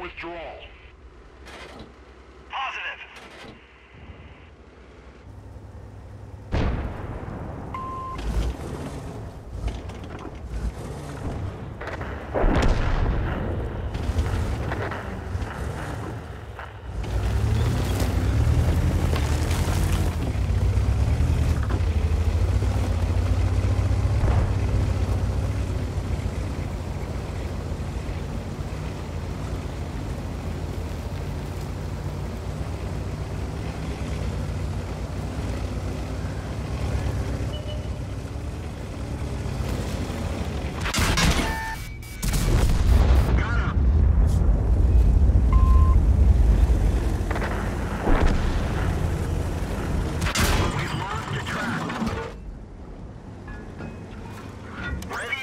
withdrawal. Ready?